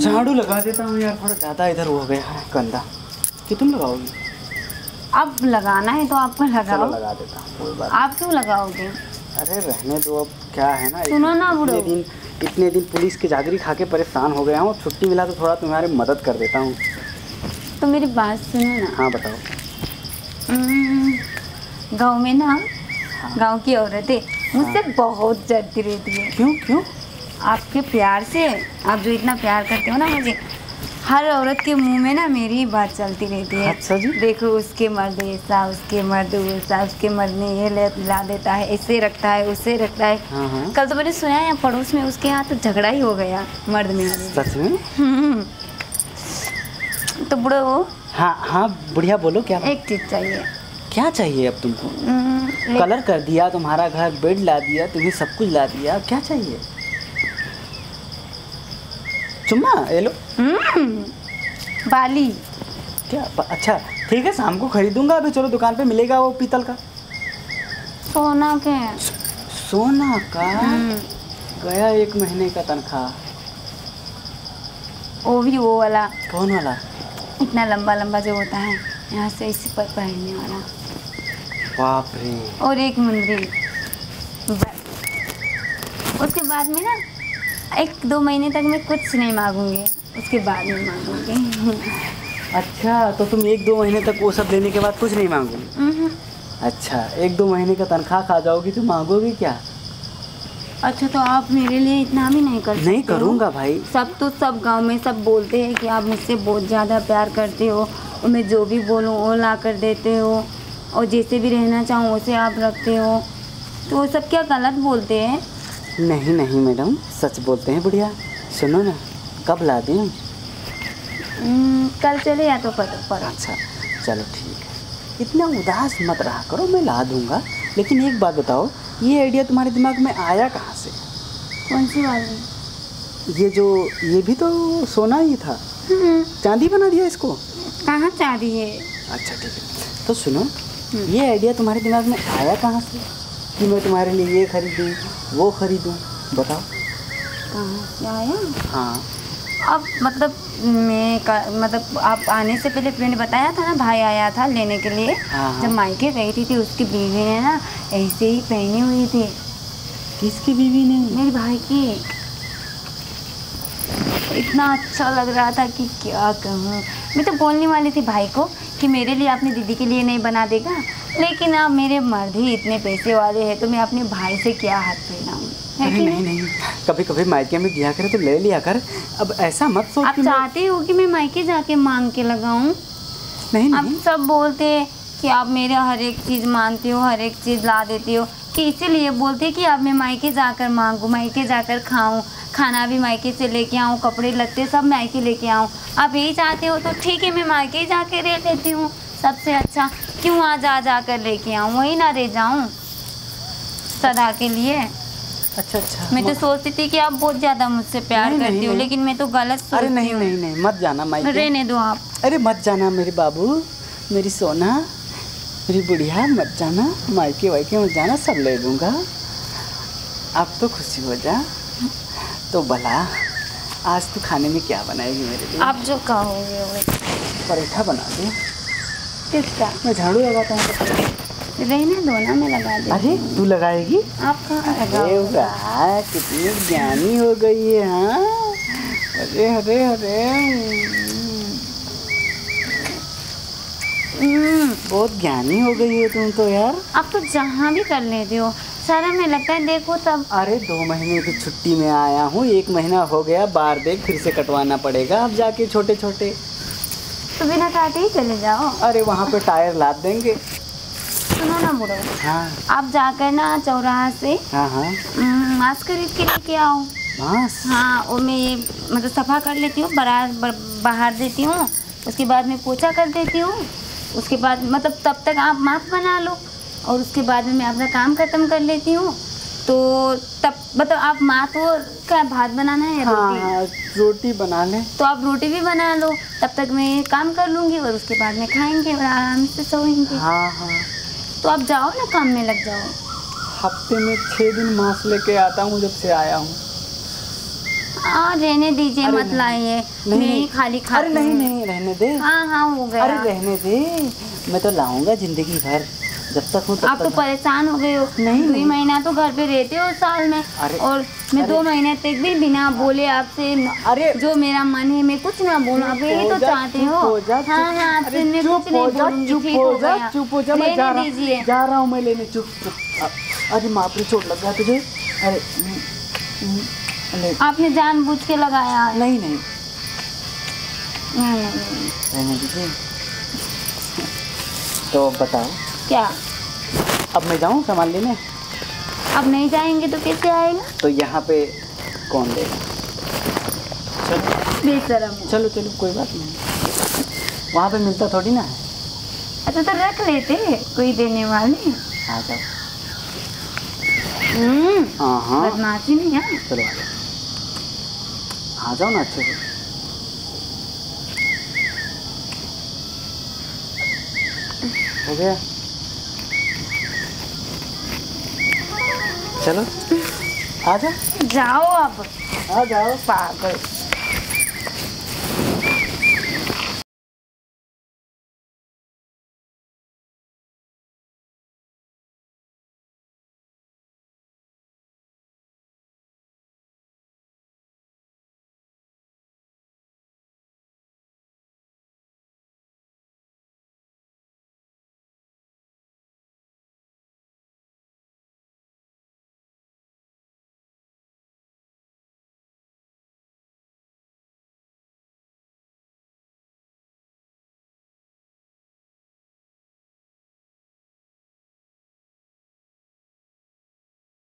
झाड़ू लगा देता हूँ यार थोड़ा ज़्यादा इधर हो गया है गंदा। कि तुम लगाओगी? अब लगाना है तो आपको लगाओ। लगा देता हूँ कोई बात आप क्यों लगाओगे? अरे रहने दो अब क्या है ना सुनो ना बुढ़ो। दिन इतने दिन पुलिस की जागरी खा के परेशान हो गया हूँ छुट्टी मिला तो थोड़ा तुम्हारी मदद कर देता हूँ। तो मेरी बात सुनो ना। हाँ बताओ। हम्म, गाँव में ना गाँव की औरतें मुझसे बहुत डरती रहती है। क्यों क्यों? आपके प्यार से आप जो इतना प्यार करते हो ना मुझे हर औरत के मुँह में ना मेरी ही बात चलती रहती है। अच्छा जी। देखो उसके मर्द ऐसा उसके मर्द वैसा उसके मर्द ने ये ला देता है ऐसे रखता है उससे रखता है। हाँ हाँ। कल तो मैंने सुना है पड़ोस में उसके यहाँ तो झगड़ा ही हो गया मर्द में सच में? हम्म। तो बुढ़ो वो हाँ हाँ बढ़िया बोलो क्या? एक चीज़ चाहिए। क्या चाहिए अब तुमको? हम्म, कलर कर दिया तुम्हारा घर बेड ला दिया तुम्हें सब कुछ ला दिया क्या चाहिए? चुम्मा ये लो। हम्म, बाली क्या अच्छा ठीक है शाम को खरीदूँगा अभी चलो दुकान पे मिलेगा वो पीतल का। सोना के। सोना का? हम्म, गया एक महीने का तनख्वाह। वो भी वो वाला। कौन वाला? इतना लंबा लंबा जो होता है यहाँ से इसी पर पहनने वाला। बाप रे। और एक मुंदरी। उसके बाद में ना एक दो महीने तक मैं कुछ नहीं मांगूँगी उसके बाद में मांगूँगी। अच्छा तो तुम एक दो महीने तक वो सब देने के बाद कुछ नहीं मांगोगी? हम्म, अच्छा एक दो महीने का तनख्वाह खा जाओगी तो मांगोगी क्या? अच्छा तो आप मेरे लिए इतना भी नहीं कर नहीं? करूँगा भाई। सब तो सब गाँव में सब बोलते हैं कि आप मुझसे बहुत ज़्यादा प्यार करते हो और मैं जो भी बोलूँ वो ला कर देते हो और जैसे भी रहना चाहूँ वैसे आप रखते हो। तो वो सब क्या गलत बोलते हैं? नहीं नहीं मैडम। सच बोलते हैं बढ़िया। सुनो ना कब ला दें हम्म, कल चले या तो पर, पर। अच्छा चलो ठीक है। इतना उदास मत रहा करो मैं ला दूँगा। लेकिन एक बात बताओ ये आइडिया तुम्हारे दिमाग में आया कहाँ से? कौन सी वाली? ये जो ये भी तो सोना ही था। हम्म, चांदी बना दिया इसको? कहाँ रही है? अच्छा ठीक है। तो सुनो ये आइडिया तुम्हारे दिमाग में आया कहाँ से? कि मैं तुम्हारे लिए ये खरीदूँ वो खरीदूँ बताओ। कहाँ से आया? हाँ। अब मतलब मैं का, मतलब आप आने से पहले मैंने बताया था ना भाई आया था लेने के लिए। हाँ, हाँ। जब मायके गई थी, थी उसकी बीवी ने ना ऐसे ही पहनी हुई थी। किसकी बीवी ने? मेरे भाई की। इतना अच्छा लग रहा था कि क्या कहूँ। मैं तो बोलने वाली थी भाई को कि मेरे लिए अपनी दीदी के लिए नहीं बना देगा। लेकिन अब मेरे मर्द ही इतने पैसे वाले हैं तो मैं अपने भाई से क्या हाथ फैलाऊँ है कि नहीं नहीं? नहीं। कभी कभी मायके में दिया करे तो ले लिया कर। अब ऐसा मत सोच आप कि चाहते हो कि मैं मायके जाके मांग के लगाऊँ? नहीं आप सब बोलते हैं कि आप मेरे हर एक चीज़ मानते हो हर एक चीज़ ला देते हो कि इसीलिए बोलते हैं कि अब मैं मायके जाकर मांगूँ मायके जाकर खाऊं खाना भी मायके से लेके आऊँ कपड़े लत्ते सब मायके लेके आऊँ। आप यही चाहते हो तो ठीक है मैं मायके जाके रह लेती हूँ। सबसे अच्छा क्यों वहाँ जा जा कर लेके आऊँ? वही ना रह जाऊँ। सदा के लिए। अच्छा अच्छा। मैं तो सोचती थी कि आप बहुत ज़्यादा मुझसे प्यार नहीं, नहीं, करती हो नहीं। लेकिन मैं तो गलत अरे नहीं नहीं नहीं मत जाना मायके। रहने दो आप। अरे मत जाना मेरे बाबू मेरी सोना मेरी बुढ़िया मत जाना मायके वायके मत जाना सब ले दूँगा आप तो खुशी हो जा। तो भला आज तू खाने में क्या बनाएगी मेरे लिए? आप जो कहोगे पराठा बना दे। किसका मैं झाड़ू लगाता हूँ। रहने दो ना मैं लगा दे अरे तू लगाएगी? आप कहाँ कितनी ज्ञानी हो गई है हाँ? अरे अरे अरे। हम्म, बहुत ज्ञानी हो गई हो तुम तो यार। आप तो जहाँ भी कर लेते हो। सारा में लगता है देखो तब। अरे दो महीने की छुट्टी में आया हूँ एक महीना हो गया बार देख फिर से कटवाना पड़ेगा अब जाके छोटे छोटे तो बिना काटे ही चले जाओ। अरे वहाँ पे टायर लाद देंगे। सुनो ना बुढ़ो हाँ। आप जाकर ना चौराहा से हाँ हाँ। मास्क खरीद के लेके आओ। हाँ और मैं मतलब सफ़ा कर लेती हूँ बाहर ब- बाहर देती हूँ। उसके बाद में पोछा कर देती हूँ। उसके बाद मतलब तब तक आप मास्क बना लो। और उसके बाद में मैं अपना काम ख़त्म कर लेती हूँ। तो तब मतलब आप माँ तो क्या भात बनाना है हाँ रोटी? हाँ रोटी बना ले तो आप रोटी भी बना लो तब तक मैं काम कर लूँगी और उसके बाद में खाएँगे और आराम से सोएँगे। हाँ हाँ। तो आप जाओ ना काम में लग जाओ। हफ़्ते में छः दिन मांस लेके आता हूँ जब से आया हूँ। हाँ रहने दीजिए मत लाइए। नहीं, मैं खाली खा अरे नहीं नहीं रहने दे। हाँ हाँ हो गया। अरे रहने दे। मैं तो लाऊँगा ज़िंदगी भर। जब तक हूँ आप तो परेशान हो गए हो। नहीं, दो महीना तो घर पे रहते हो साल में। और मैं दो महीने तक भी बिना बोले आपसे अरे। जो मेरा मन है मैं कुछ ना बोलूँ। आप यही तो चाहते हो। हो हाँ आपसे मैं कुछ नहीं हो जा, ठीक हो हो गया। चुप हो जा मैं जा रहा जा रहा हूँ मैं लेने चुप चुप। अरे माँ पे चोट लग गया तुझे अरे हम्म, हम्म, आपने जानबूझ के लगाया नहीं नहीं। दीजिए। तो बताओ। क्या? अब मैं जाऊँ सामान लेने? अब नहीं जाएँगे तो कैसे आएगा? तो यहाँ पे कौन देगा? चलो। चलो चलो कोई बात नहीं। वहाँ पे मिलता थोड़ी ना है। अच्छा तो रख लेते कोई देने वाले। आ जाओ। हम्म हाँ। बदमाशी नहीं है। चलो आ जाओ ना अच्छे से। हो गया? चलो। आ जाओ। जाओ अब। आ जाओ। पागल।